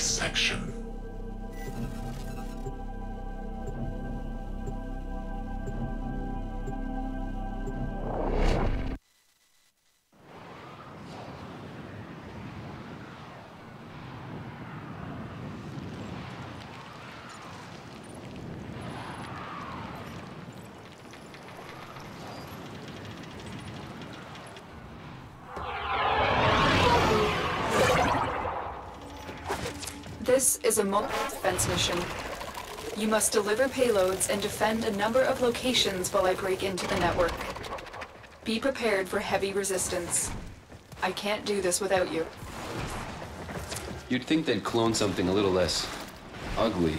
dissection. Is a mobile defense mission. You must deliver payloads and defend a number of locations while I break into the network. Be prepared for heavy resistance. I can't do this without you. You'd think they'd clone something a little less ugly.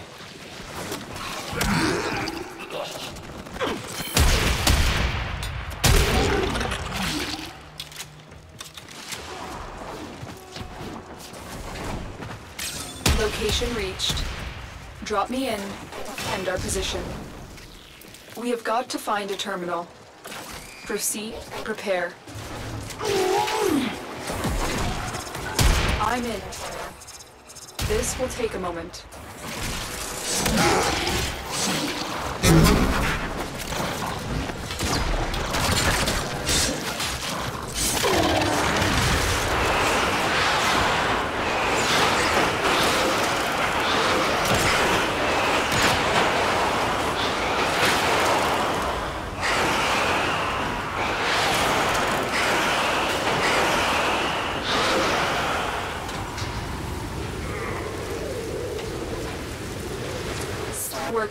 Drop me in and our position. We have got to find a terminal. Proceed, prepare. I'm in. This will take a moment.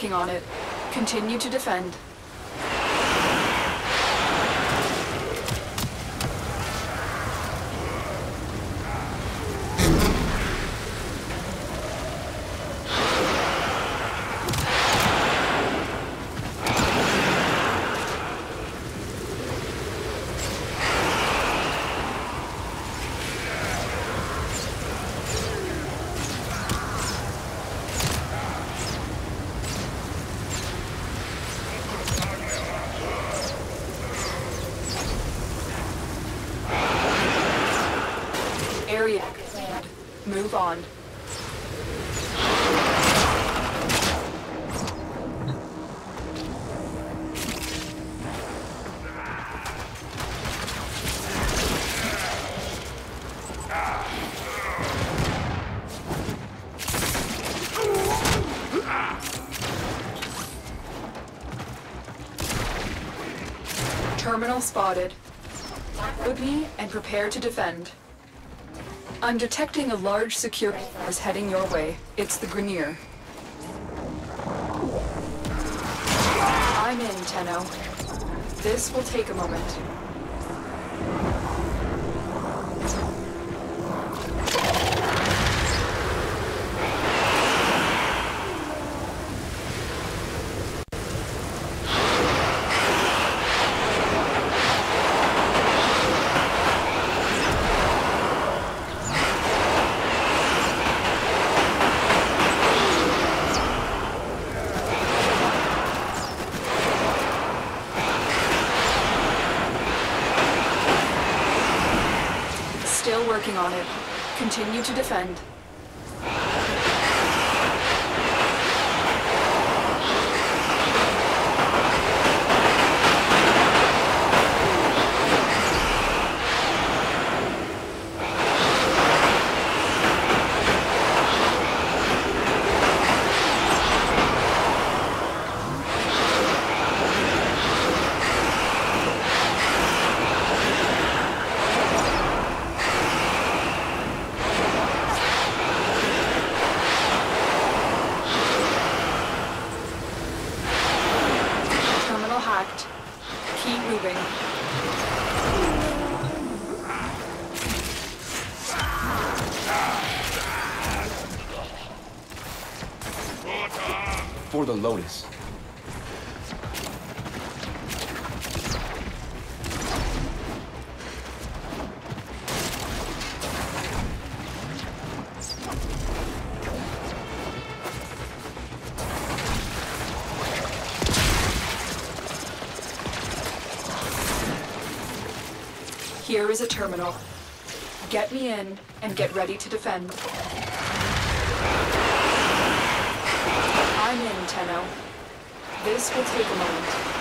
Working on it. Continue to defend. Area cleared. Move on. Terminal spotted. Me and prepare to defend. I'm detecting a large security force heading your way. It's the Grineer. I'm in, Tenno. This will take a moment. Still working on it. Continue to defend. Terminal hacked. Keep moving. The Lotus. Here is a terminal. Get me in and get ready to defend. I'm in, Tenno. This will take a moment.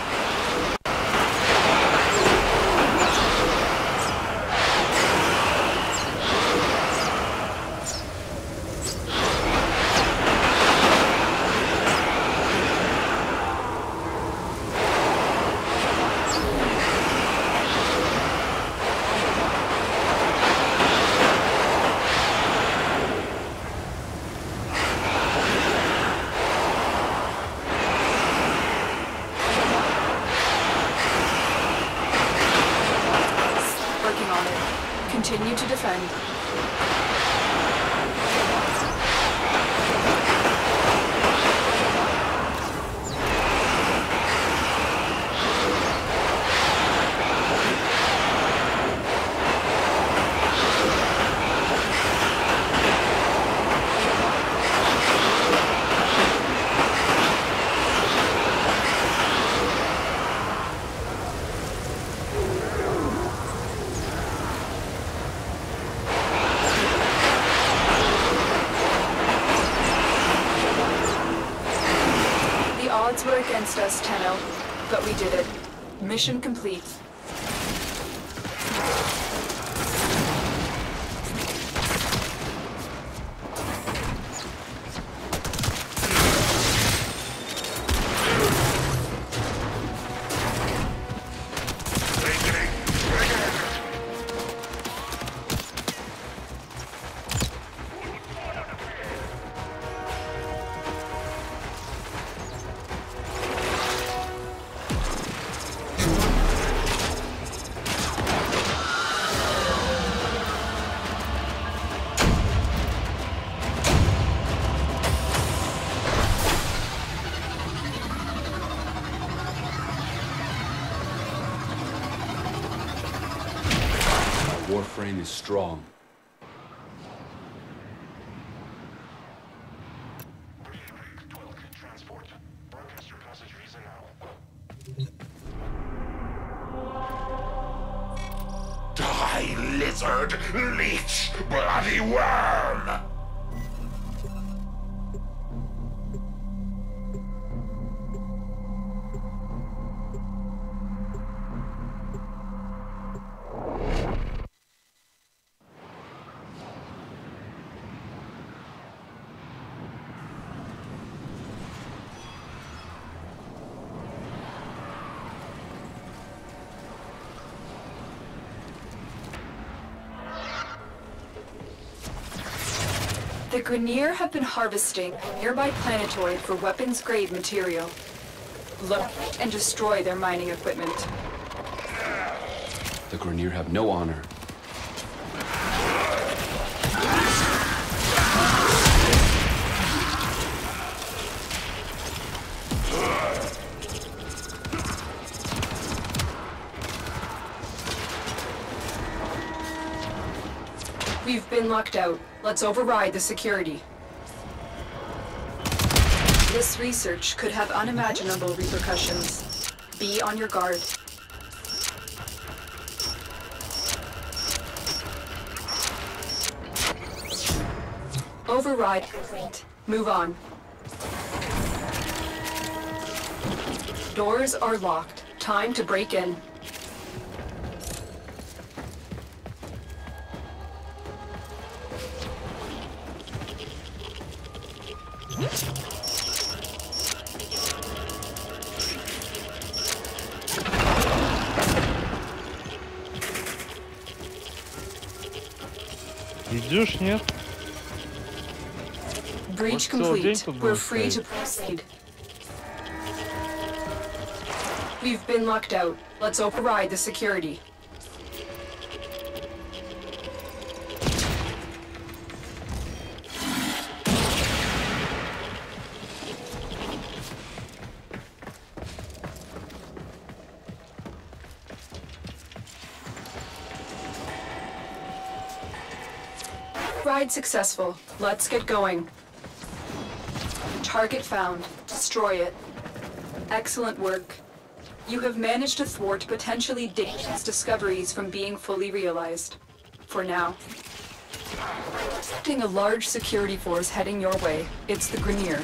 Is strong. Die, lizard! Leech! Bloody worm! The Grineer have been harvesting nearby planetoid for weapons-grade material. Locate and destroy their mining equipment. The Grineer have no honor. Let's override the security. This research could have unimaginable repercussions. Be on your guard. Override complete. Move on. Doors are locked. Time to break in. Идешь, нет? Breach Вот целый день complete. тут We're будем free to стоять. proceed. We've been locked out. Let's override the security. Ride successful. Let's get going. Target found. Destroy it. Excellent work. You have managed to thwart potentially dangerous discoveries from being fully realized. For now. Detecting a large security force heading your way. It's the Grineer.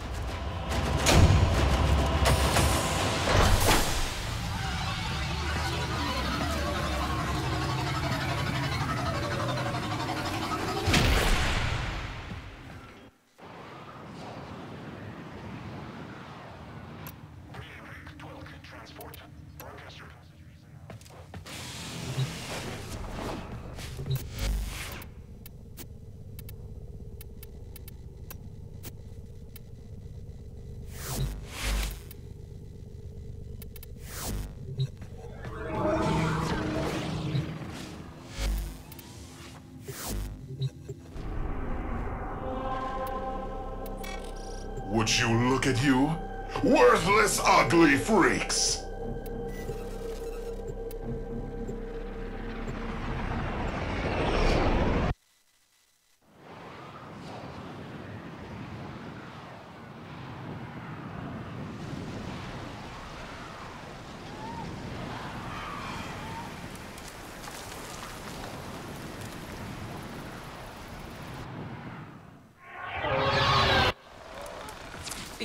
Ugly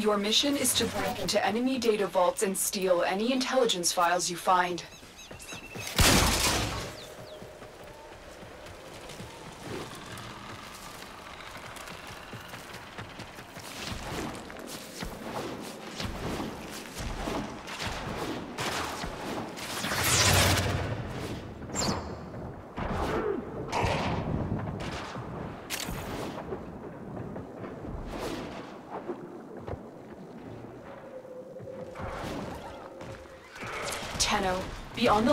Your mission is to break into enemy data vaults and steal any intelligence files you find.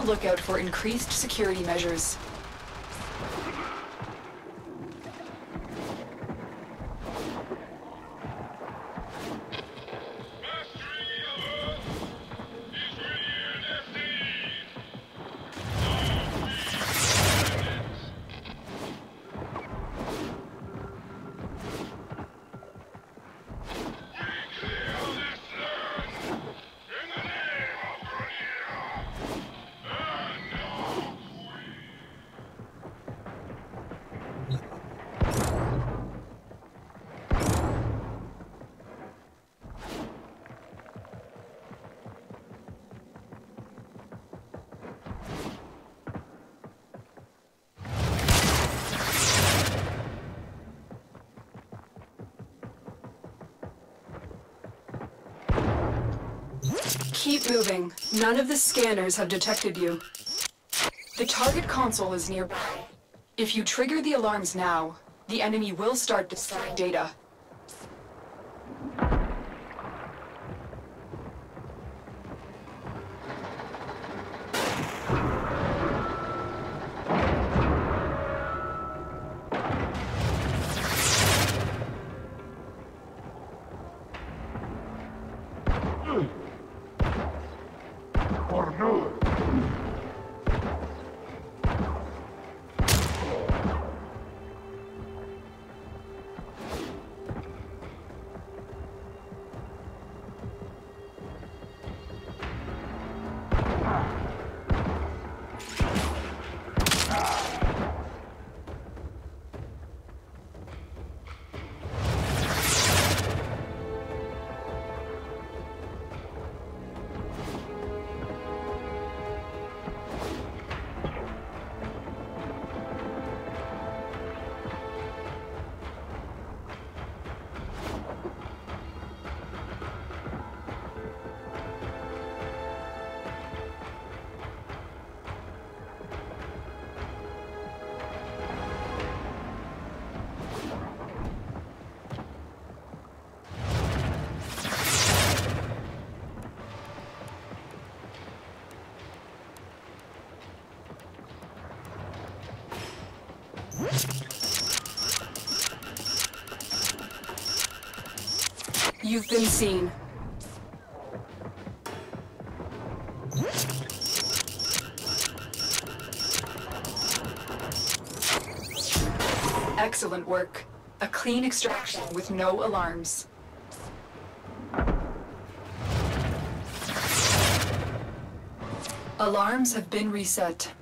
Lookout for increased security measures. Keep moving. None of the scanners have detected you. The target console is nearby. If you trigger the alarms now, the enemy will start destroying data. You've been seen. Excellent work. A clean extraction with no alarms. Alarms have been reset.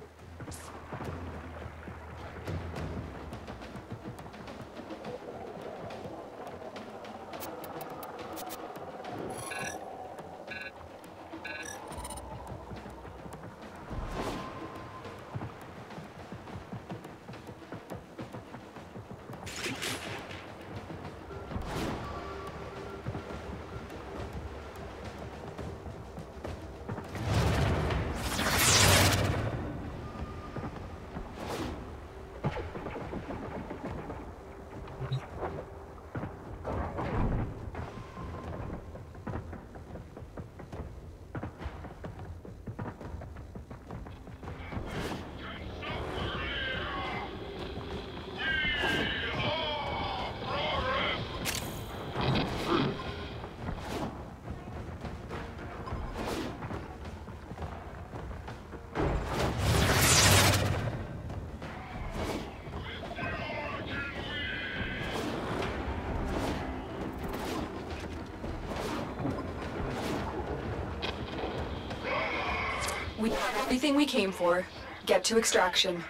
Everything we came for. Get to extraction.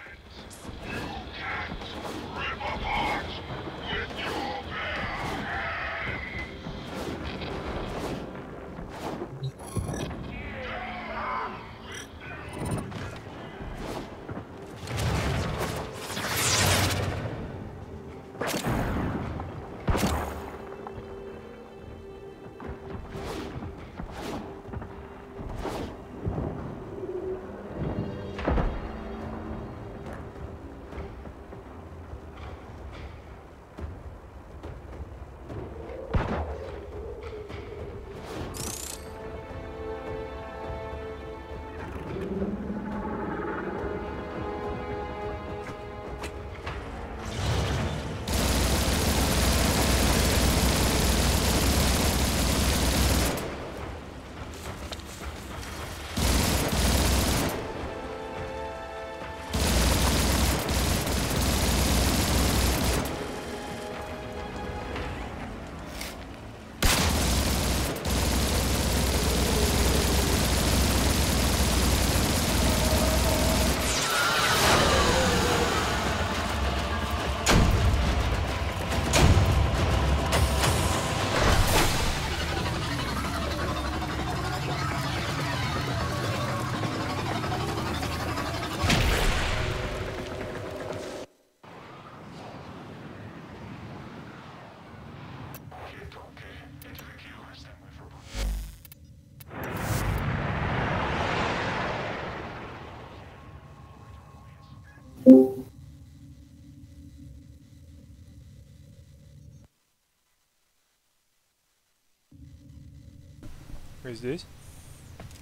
Здесь?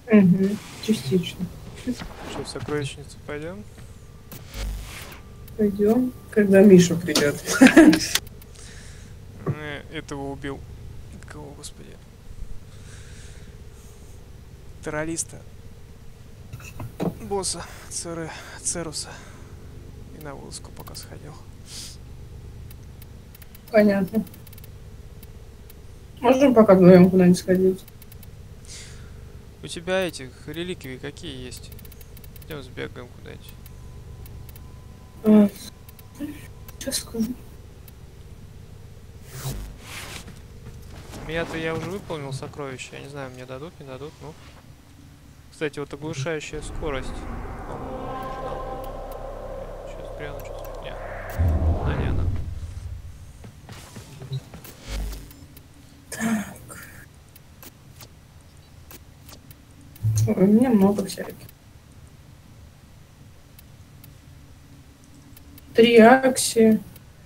Угу, частично. Что, в сокровищницу пойдем? Пойдем, когда Миша придет. Э, Этого убил. Кого, господи? Террориста. Босса Церы, Церуса. И на вылазку пока сходил. Понятно. Можем пока вдвоем куда-нибудь сходить? У тебя этих реликвий какие есть? Идем сбегаем куда-нибудь. Сейчас скажу. Я-то я уже выполнил сокровище. Я не знаю, мне дадут, не дадут, ну. Кстати, вот оглушающая скорость. Сейчас гляну, что у меня много всяких. Три Акси,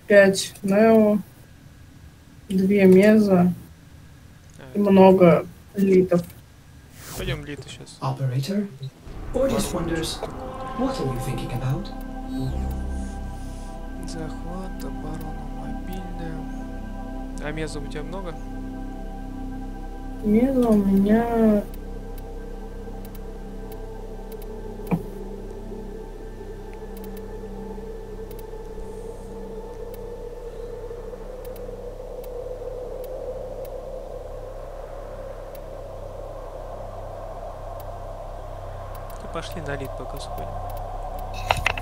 пять Нео, две Меза и много литов. Пойдем Лита сейчас. Operator, Ordis wonders, what are you thinking about? Захват, оборона мобильная. А меза у тебя много? Меза у меня... пошли на лид пока сходим.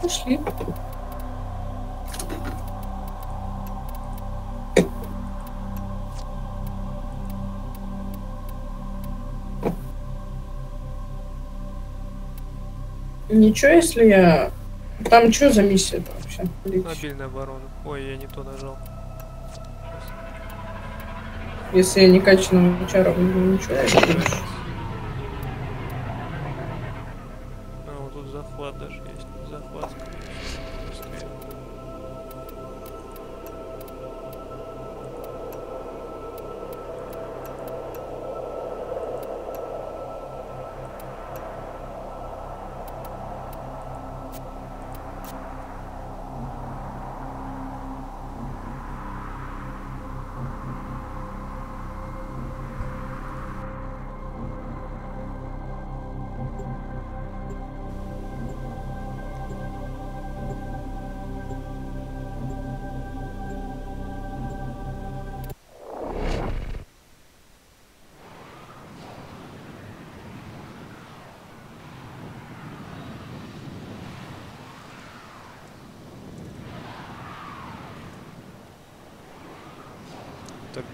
Пошли. Ничего, если я... Там что за миссия вообще? Мобильная оборона. Ой, я не то нажал. Если я не качаного чара, ничего, я не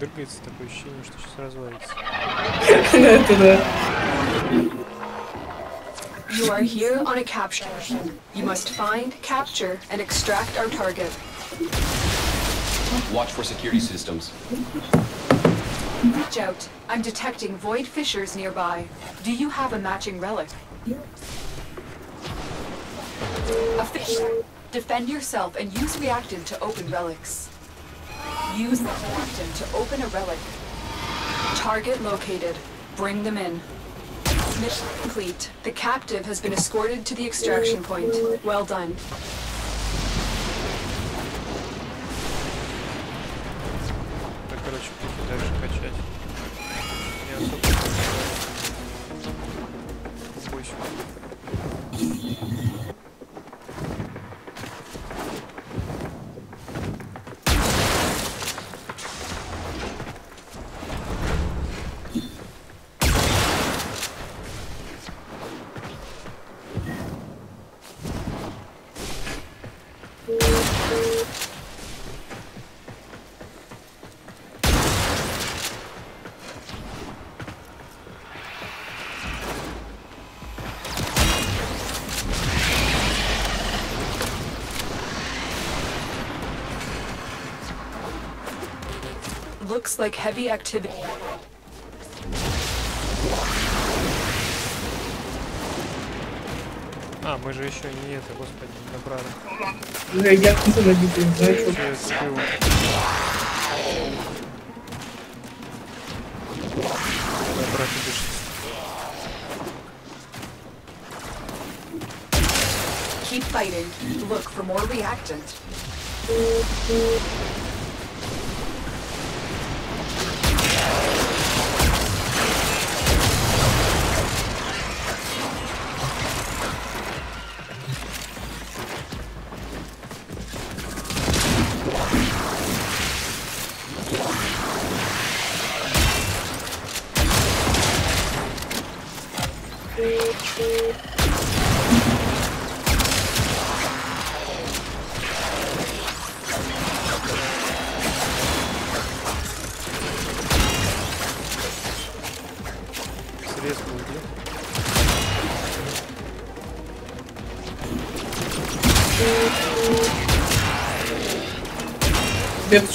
Так дрыгается такое ощущение, что сейчас развалится. Это да. You are here on a capture mission. You must find, capture, and extract our target. Watch for security systems. Watch out. I'm detecting void fissures nearby. Do you have a matching relic? A fissure. Defend yourself and use reactant to open relics. Use the reactant to open a relic. Target located. Bring them in. Mission complete. The captive has been escorted to the extraction point. Well done. like heavy activity. А, мы же еще не это, господи, не набрали. Уже я не набитый, знаешь, что Что я забыл? Давай, брат, идешь. Keep fighting. Look for more reactant.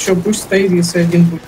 Еще пусть стоит, если один будет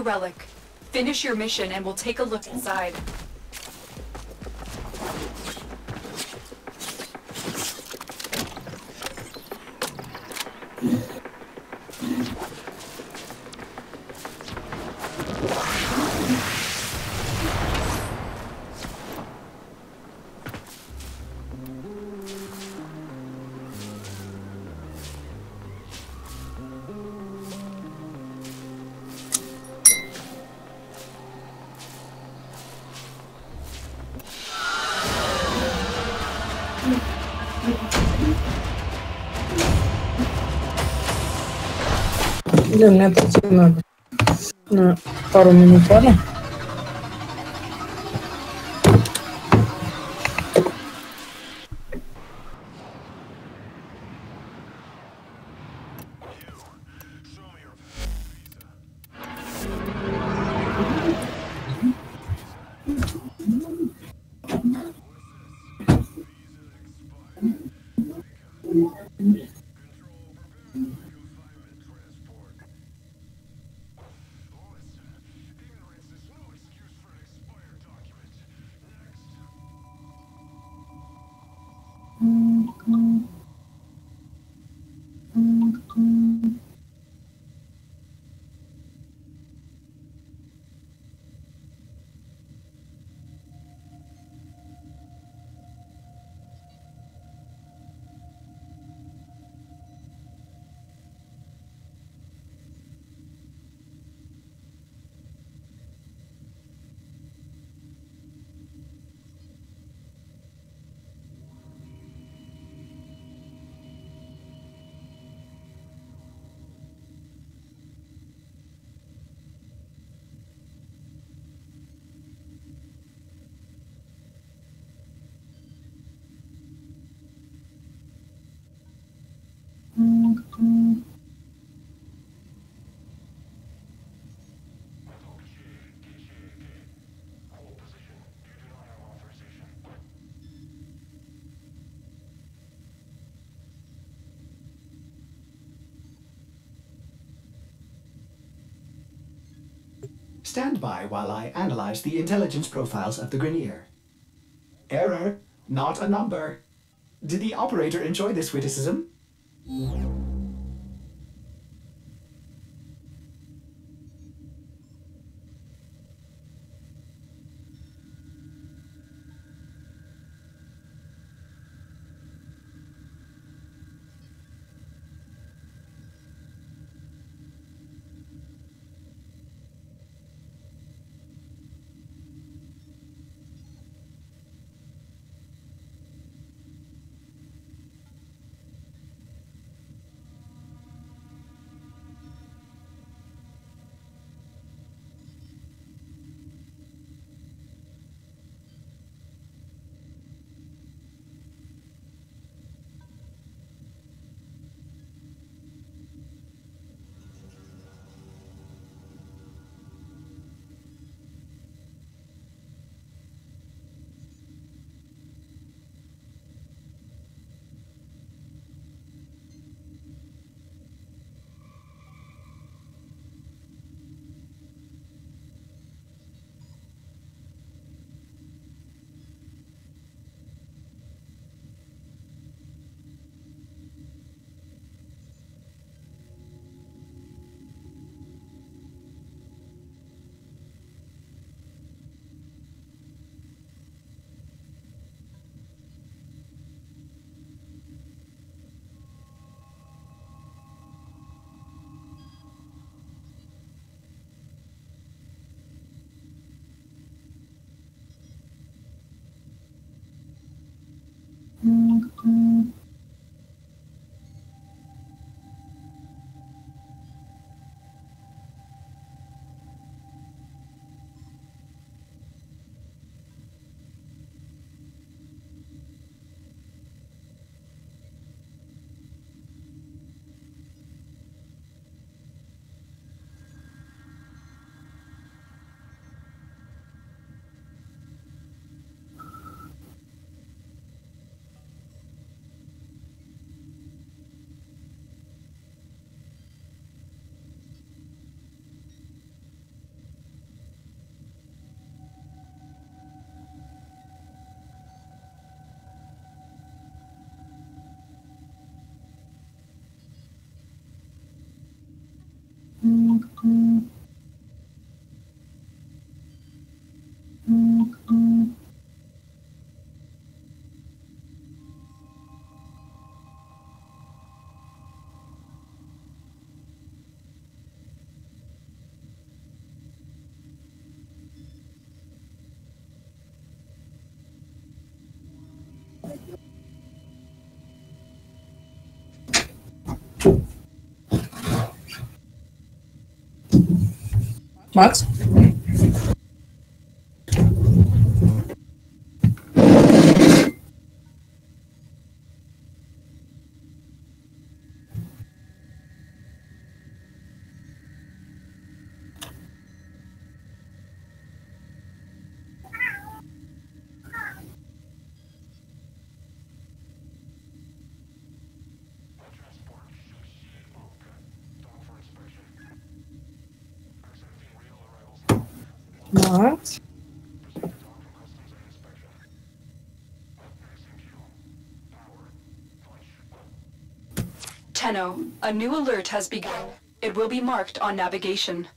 the relic. Finish your mission and we'll take a look inside. Блин, мне отойти надо. На пару минут, ладно? Stand by while I analyze the intelligence profiles of the Grineer. Error, not a number. Did the operator enjoy this witticism? 嗯嗯。What? not. Tenno, a new alert has begun. It will be marked on navigation.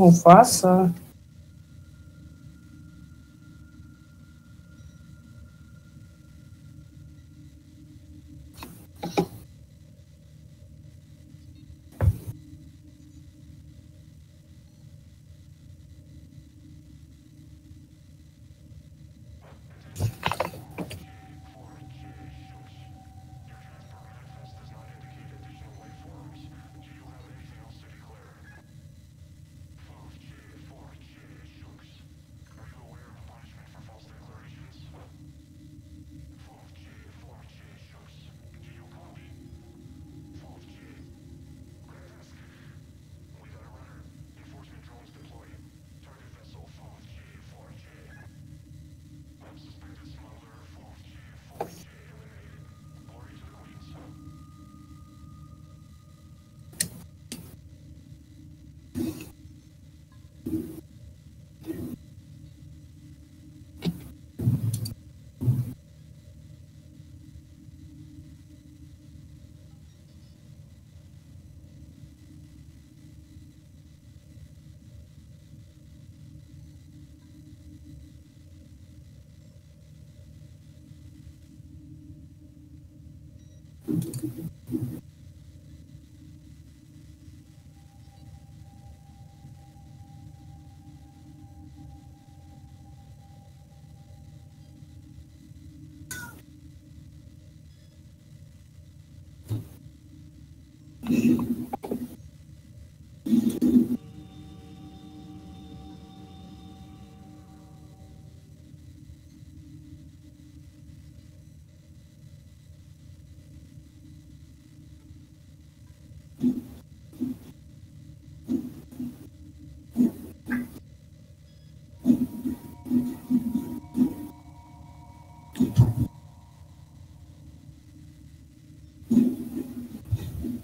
não faça. Thank mm -hmm. you.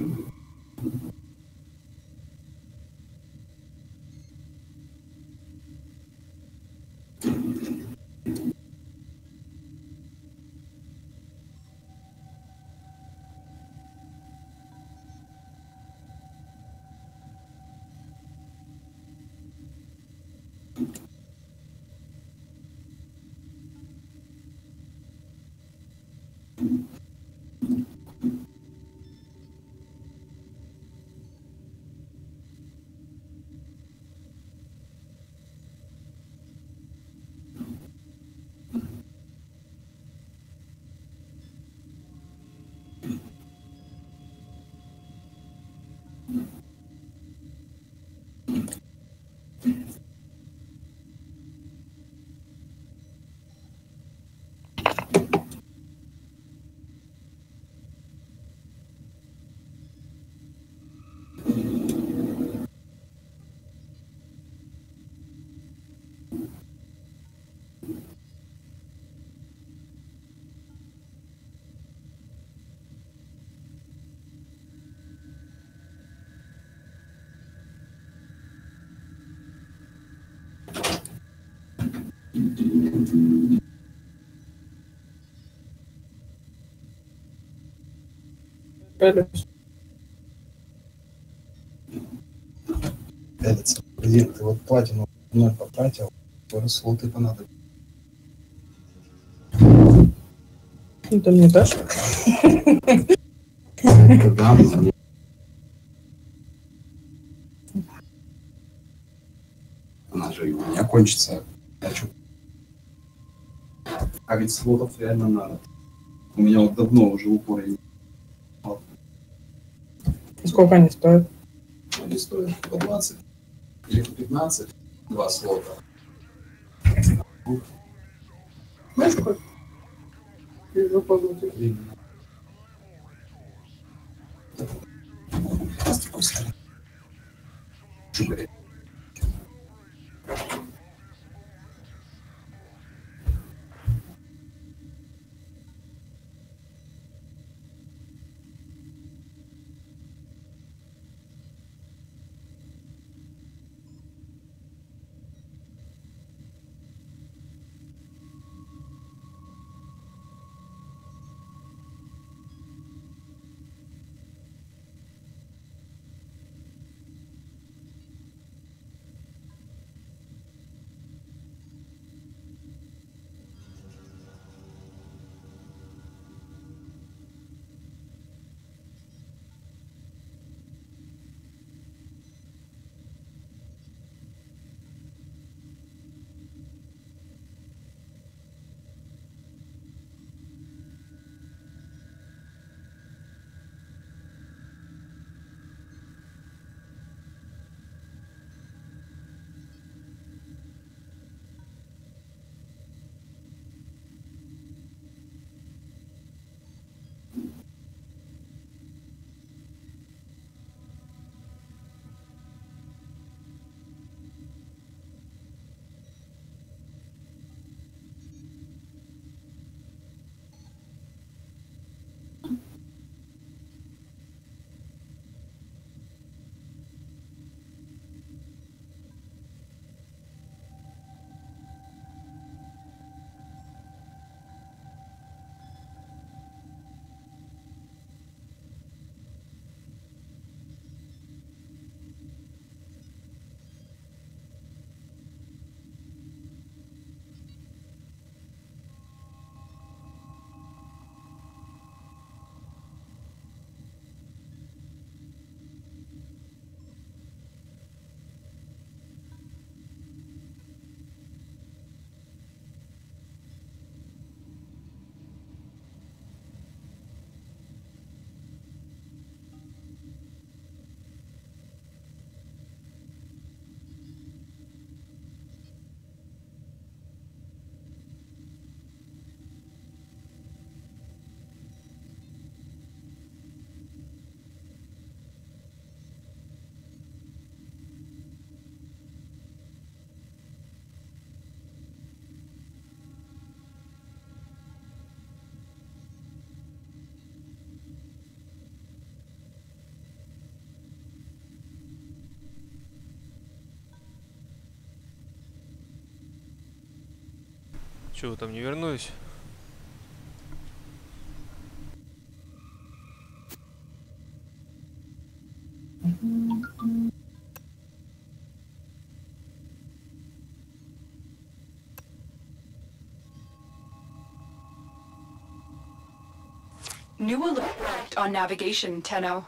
Thank mm -hmm. you. Пялится. Блин, ты вот платину вновь потратил, скоро слоты понадобятся. Ну, ты мне дашь? Это дам, но мне- Она же у меня кончится. Я чё? А ведь слотов реально надо. У меня вот давно уже в упоре не Сколько они стоят? они стоят по 20 или по 15, два слота. Знаешь. Временно. А с другой стороны. Шугаре. Чего там не вернусь? New alert on navigation, Tenno.